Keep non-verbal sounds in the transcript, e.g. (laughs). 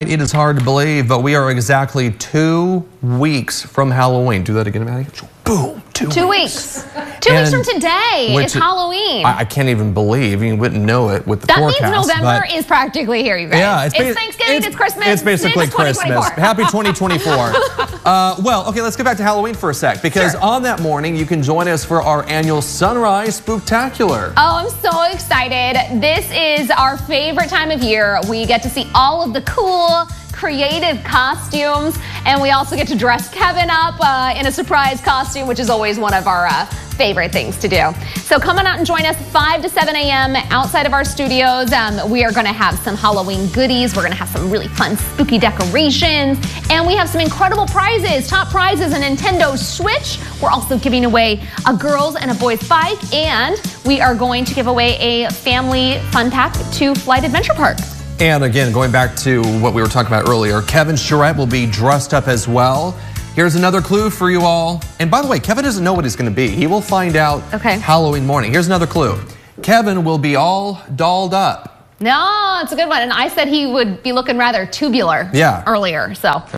It is hard to believe, but we are exactly two weeks from Halloween. Do that again, Maddie. Boom. Two, two weeks. weeks. Two and weeks from today is Halloween. I, I, can't even believe you wouldn't know it with the that forecast. That means November is practically here, you guys. Yeah, it's, it's Thanksgiving, it's, it's, Christmas. It's basically it's Christmas. Happy 2024. (laughs) uh, well, okay, let's get back to Halloween for a sec because sure. on that morning you can join us for our annual Sunrise Spooktacular. Oh, I'm so excited. This is our favorite time of year. We get to see all of the cool creative costumes. And we also get to dress Kevin up uh, in a surprise costume, which is always one of our uh, favorite things to do. So come on out and join us 5 to 7 a.m. outside of our studios. Um, we are going to have some Halloween goodies. We're going to have some really fun spooky decorations. And we have some incredible prizes. Top prizes a Nintendo Switch. We're also giving away a girls and a boys bike. And we are going to give away a family fun pack to Flight Adventure Park. And again, going back to what we were talking about earlier, Kevin Charette will be dressed up as well. Here's another clue for you all. And by the way, Kevin doesn't know what he's going to be. He will find out okay. Halloween morning. Here's another clue. Kevin will be all dolled up. No, it's a good one. And I said he would be looking rather tubular yeah. earlier. So